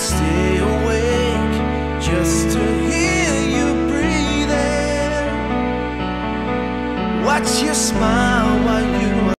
stay awake just to hear you breathing. Watch your smile.